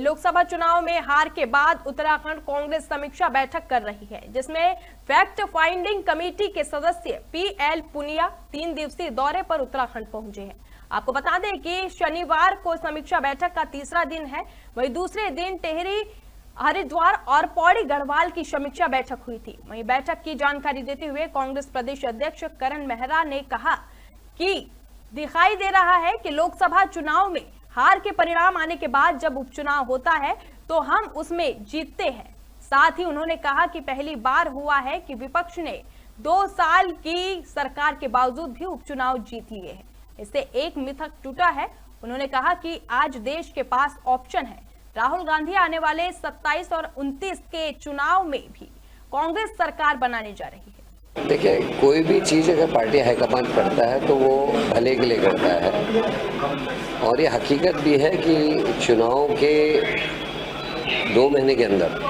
लोकसभा चुनाव में हार के बाद उत्तराखंड कांग्रेस समीक्षा बैठक कर रही है, जिसमें फैक्ट फाइंडिंग कमेटी के सदस्य पी एल पुनिया तीन दिवसीय दौरे पर उत्तराखंड पहुँचे हैं। आपको बता दें कि शनिवार को समीक्षा बैठक का तीसरा दिन है। वही दूसरे दिन टेहरी, हरिद्वार और पौड़ी गढ़वाल की समीक्षा बैठक हुई थी। वहीं बैठक की जानकारी देते हुए कांग्रेस प्रदेश अध्यक्ष करण मेहरा ने कहा कि दिखाई दे रहा है कि लोकसभा चुनाव में हार के परिणाम आने के बाद जब उपचुनाव होता है तो हम उसमें जीतते हैं। साथ ही उन्होंने कहा कि पहली बार हुआ है कि विपक्ष ने दो साल की सरकार के बावजूद भी उपचुनाव जीत लिए हैं। इससे एक मिथक टूटा है। उन्होंने कहा कि आज देश के पास ऑप्शन है। राहुल गांधी आने वाले 27 और 29 के चुनाव में भी कांग्रेस सरकार बनाने जा रही है। देखिए, कोई भी चीज़ अगर पार्टी हाईकमान करता है तो वो भले के लिए करता है। और ये हकीकत भी है कि चुनाव के दो महीने के अंदर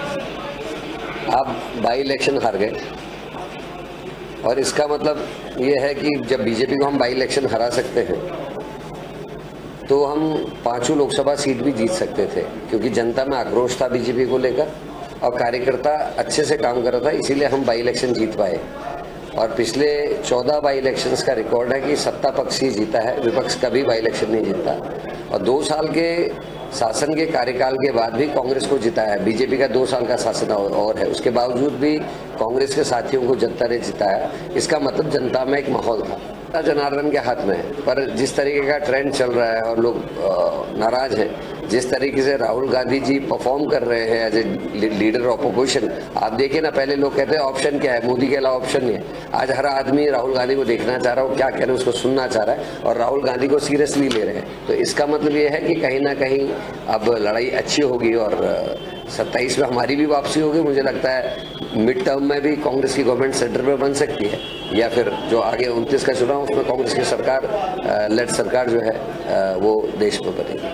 आप बाई इलेक्शन हार गए। और इसका मतलब ये है कि जब बीजेपी को हम बाई इलेक्शन हरा सकते हैं तो हम पाँचों लोकसभा सीट भी जीत सकते थे, क्योंकि जनता में आक्रोश था बीजेपी को लेकर और कार्यकर्ता अच्छे से काम कर रहा था, इसीलिए हम बाई इलेक्शन जीत पाए। और पिछले चौदह बाई इलेक्शंस का रिकॉर्ड है कि सत्ता पक्ष ही जीता है, विपक्ष कभी बाई इलेक्शन नहीं जीता और दो साल के शासन के कार्यकाल के बाद भी कांग्रेस को जिताया है। बीजेपी का दो साल का शासन और है। उसके बावजूद भी कांग्रेस के साथियों को जनता ने जिताया। इसका मतलब जनता में एक माहौल था। जनार्दन के हाथ में है। पर जिस तरीके का ट्रेंड चल रहा है और लोग नाराज़ हैं जिस तरीके से राहुल गांधी जी परफॉर्म कर रहे हैं as a leader of opposition आप देखिए ना, पहले लोग कहते हैं ऑप्शन क्या है? मोदी के अलावा ऑप्शन नहीं है। आज हर आदमी राहुल गांधी को देखना चाह रहा है क्या कह रहे हैं उसको सुनना चाह रहा है और राहुल गांधी को सीरियसली ले रहे हैं। तो इसका मतलब ये है कि कहीं ना कहीं अब लड़ाई अच्छी होगी और सत्ताईस में हमारी भी वापसी होगी। मुझे लगता है मिड टर्म में भी कांग्रेस की गवर्नमेंट सेंटर में बन सकती है। या फिर जो आगे उनतीस का चुनाव, उसमें कांग्रेस की सरकार लेट सरकार जो है वो देश में बनेगी।